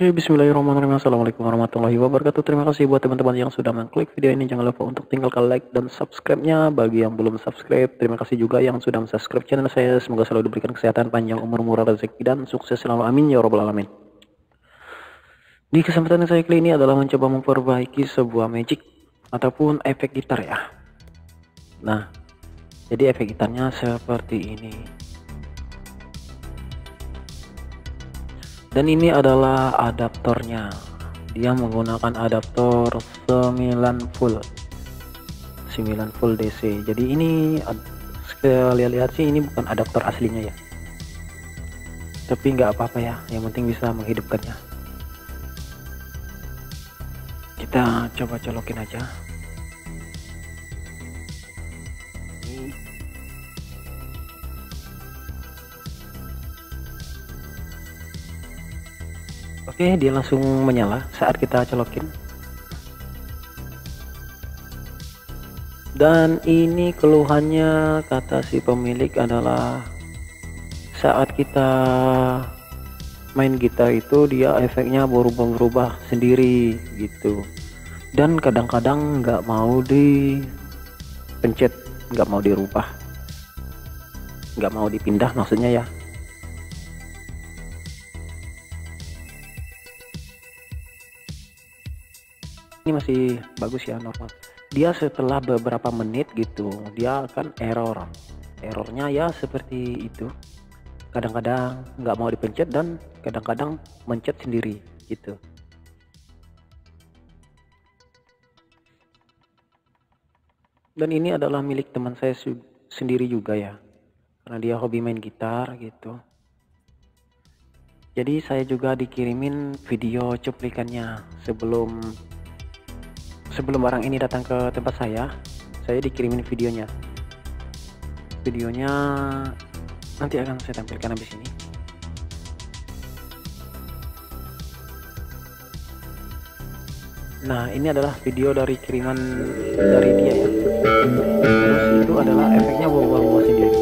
Oke, bismillahirrahmanirrahim. Assalamualaikum warahmatullahi wabarakatuh. Terima kasih buat teman-teman yang sudah mengklik video ini. Jangan lupa untuk tinggalkan like dan subscribe-nya. Bagi yang belum subscribe, terima kasih juga yang sudah subscribe channel saya. Semoga selalu diberikan kesehatan, panjang umur, murah rezeki, dan sukses selalu. Amin ya robbal alamin. Di kesempatan saya kali ini adalah mencoba memperbaiki sebuah magic ataupun efek gitar ya. Nah, jadi efek gitarnya seperti ini. Dan ini adalah adaptornya. Dia menggunakan adaptor 9 full 9 full DC jadi ini sekalian lihat sih ini bukan adaptor aslinya ya. Tapi nggak apa-apa ya yang penting bisa menghidupkannya. Kita coba colokin aja Oke, dia langsung menyala saat kita colokin. Dan ini keluhannya kata si pemilik adalah saat kita main gitar itu dia efeknya berubah-berubah sendiri gitu. Dan kadang-kadang nggak mau dipencet, nggak mau dirubah, nggak mau dipindah maksudnya ya. Ini masih bagus ya normal. Dia setelah beberapa menit gitu dia akan error. Errornya ya seperti itu. Kadang-kadang nggak mau dipencet dan kadang-kadang mencet sendiri gitu. Dan ini adalah milik teman saya sendiri juga ya. Karena dia hobi main gitar gitu. Jadi saya juga dikirimin video cuplikannya sebelum sebelum barang ini datang ke tempat saya saya dikirimin videonya. Videonya nanti akan saya tampilkan habis ini. Nah ini adalah video dari kiriman dari dia ya. Terus itu adalah efeknya bawa-bawa sendiri.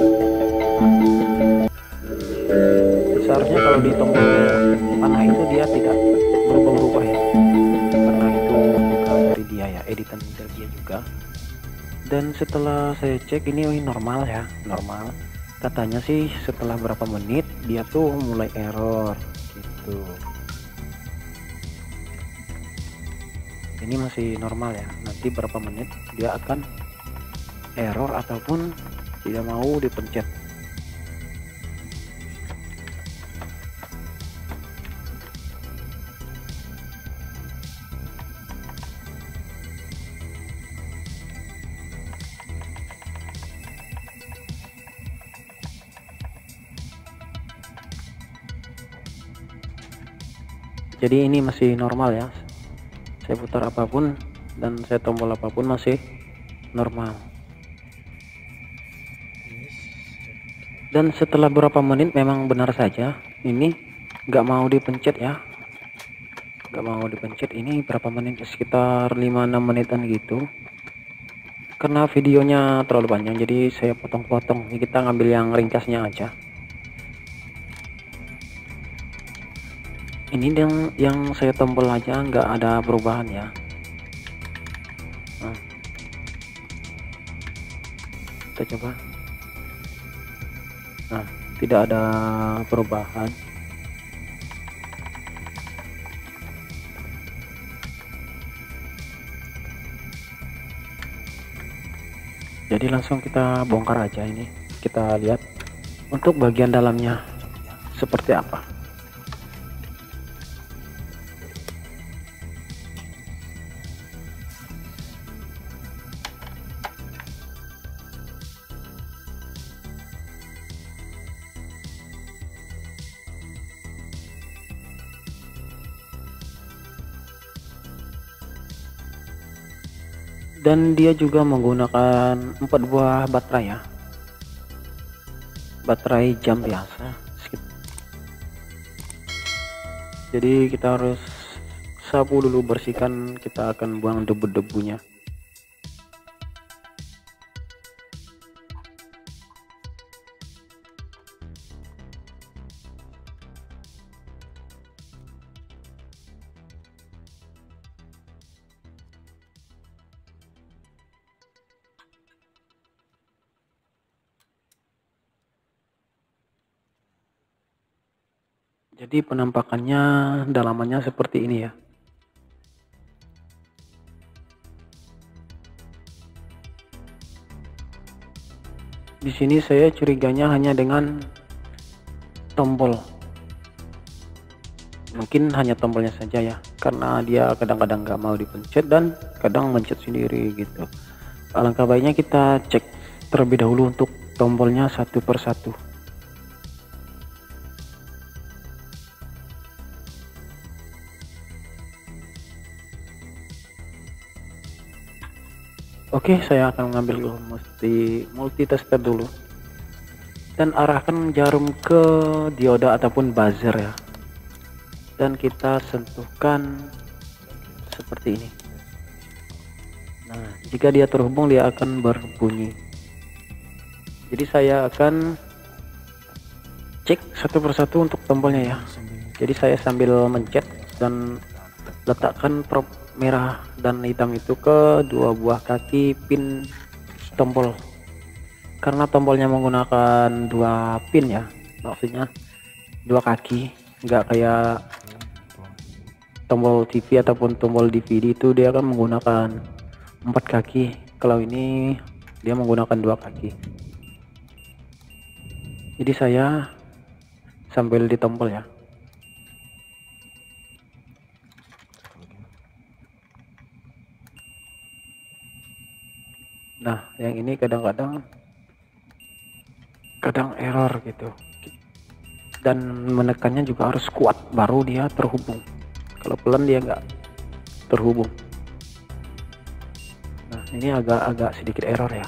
Seharusnya kalau di dari dia juga. Dan setelah saya cek ini normal ya normal. Katanya sih setelah berapa menit dia tuh mulai error gitu. Ini masih normal ya nanti berapa menit dia akan error ataupun tidak mau dipencet jadi ini masih normal ya. Saya putar apa pun dan saya tombol apa pun masih normal. Dan setelah beberapa menit memang benar saja ini nggak mau dipencet ya. Nggak mau dipencet ini berapa menit? Sekitar 5-6 menitan gitu. Karena videonya terlalu panjang jadi saya potong-potong. Kita ngambil yang ringkasnya aja ini yang yang saya tombol aja nggak ada perubahan ya. Nah, kita coba. Nah tidak ada perubahan. Jadi langsung kita bongkar aja ini. Kita lihat untuk bagian dalamnya seperti apa dan dia juga menggunakan empat buah baterai ya. Baterai jam biasa jadi kita harus sapu dulu bersihkan kita akan buang debu-debunya jadi penampakannya dalamannya seperti ini ya. Di sini saya curiganya hanya dengan tombol. Mungkin hanya tombolnya saja ya karena dia kadang-kadang nggak mau dipencet dan kadang mencet sendiri gitu. Alangkah baiknya kita cek terlebih dahulu untuk tombolnya satu persatu Oke, saya akan mengambil mesti multitester dulu dan arahkan jarum ke dioda ataupun buzzer ya. Dan kita sentuhkan seperti ini. Nah, jika dia terhubung dia akan berbunyi. Jadi saya akan cek satu persatu untuk tombolnya ya. Jadi saya sambil mencet dan letakkan prop merah dan hitam itu ke dua buah kaki pin tombol. Karena tombolnya menggunakan dua pin ya maksudnya dua kaki nggak kayak tombol TV ataupun tombol DVD itu dia akan menggunakan empat kaki. Kalau ini dia menggunakan dua kaki. Jadi saya sambil ditombol ya nah yang ini kadang-kadang kadang error gitu. Dan menekannya juga harus kuat baru dia terhubung. Kalau pelan dia nggak terhubung. Nah ini agak-agak sedikit error ya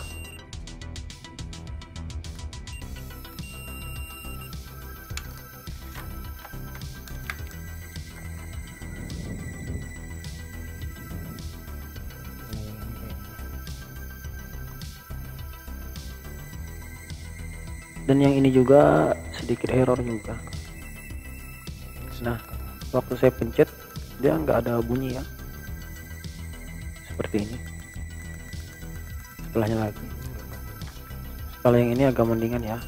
dan yang ini juga sedikit error juga. Nah waktu saya pencet dia nggak ada bunyi ya. Seperti ini. Setelahnya lagi. Kalau yang ini agak mendingan ya.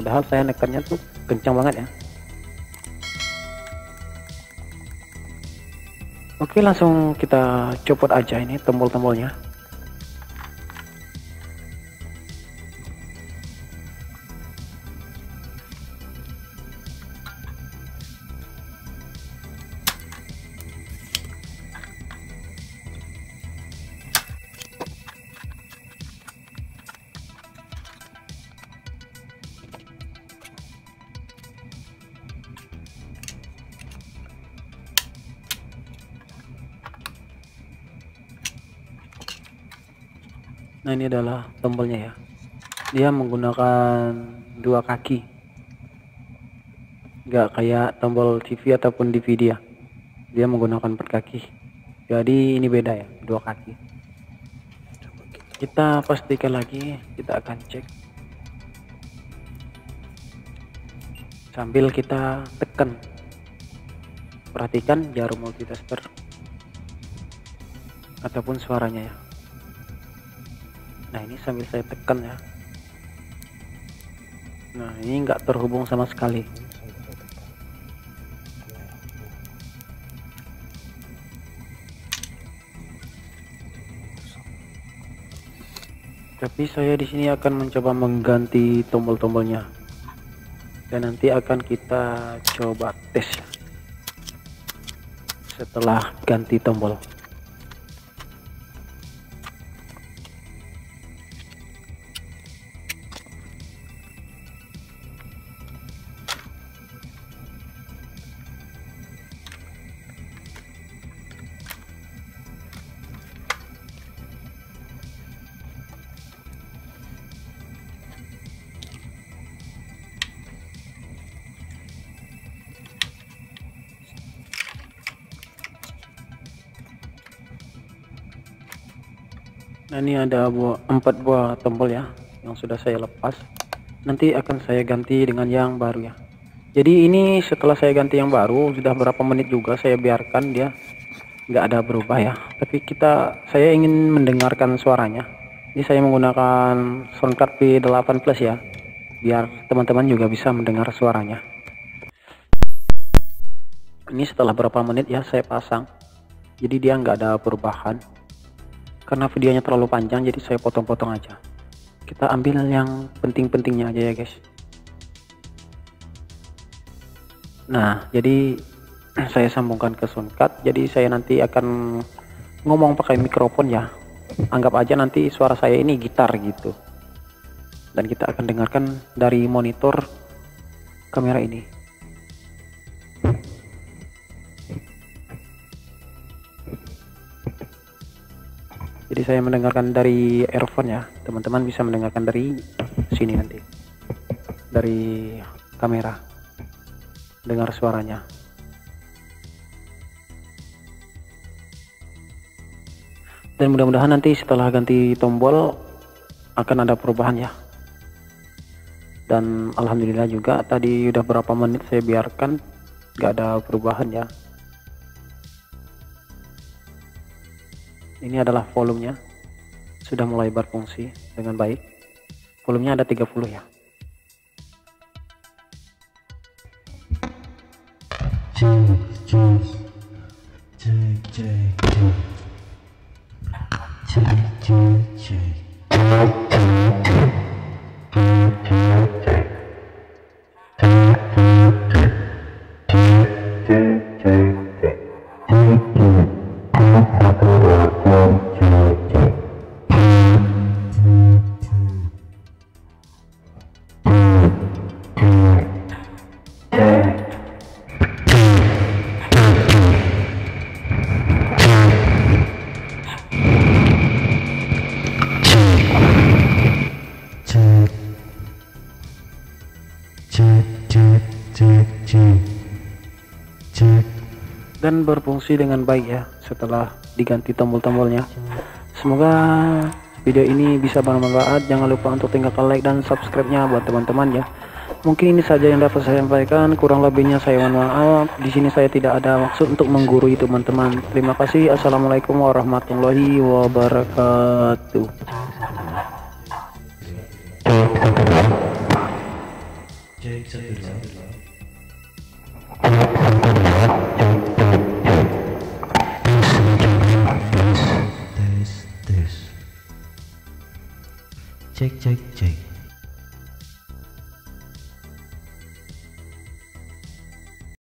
Padahal saya nekannya tuh kencang banget ya. Oke langsung kita copot aja ini tombol-tombolnya nah ini adalah tombolnya ya. Dia menggunakan dua kaki. Nggak kayak tombol TV ataupun DVD ya. Dia menggunakan per kaki. Jadi ini beda ya dua kaki. Kita pastikan lagi kita akan cek. Sambil kita tekan. Perhatikan jarum multitester ataupun suaranya ya nah ini sambil saya tekan ya. Nah ini enggak terhubung sama sekali. Tapi saya di sini akan mencoba mengganti tombol-tombolnya. Dan nanti akan kita coba tes setelah ganti tombol nah ini ada buah, empat buah tombol ya yang sudah saya lepas. Nanti akan saya ganti dengan yang baru ya. Jadi ini setelah saya ganti yang baru sudah berapa menit juga saya biarkan dia nggak ada berubah ya. Tapi kita saya ingin mendengarkan suaranya. Ini saya menggunakan soundcard P8 plus ya biar teman-teman juga bisa mendengar suaranya. Ini setelah berapa menit ya saya pasang. Jadi dia nggak ada perubahan karena videonya terlalu panjang jadi saya potong-potong aja. Kita ambil yang penting-pentingnya aja ya guys. Nah jadi saya sambungkan ke soundcard jadi saya nanti akan ngomong pakai mikrofon ya. Anggap aja nanti suara saya ini gitar gitu. Dan kita akan dengarkan dari monitor kamera ini jadi saya mendengarkan dari earphone ya. Teman-teman bisa mendengarkan dari sini nanti. Dari kamera. Dengar suaranya. Dan mudah-mudahan nanti setelah ganti tombol akan ada perubahan ya. Dan alhamdulillah juga tadi udah berapa menit saya biarkan gak ada perubahan ya ini adalah volumenya sudah mulai berfungsi dengan baik volumenya ada 30 ya dan berfungsi dengan baik ya setelah diganti tombol-tombolnya semoga video ini bisa bermanfaat jangan lupa untuk tinggalkan like dan subscribe nya buat teman-teman ya mungkin ini saja yang dapat saya sampaikan kurang lebihnya saya mohon maaf di sini saya tidak ada maksud untuk menggurui teman-teman terima kasih assalamualaikum warahmatullahi wabarakatuh Cek cek cek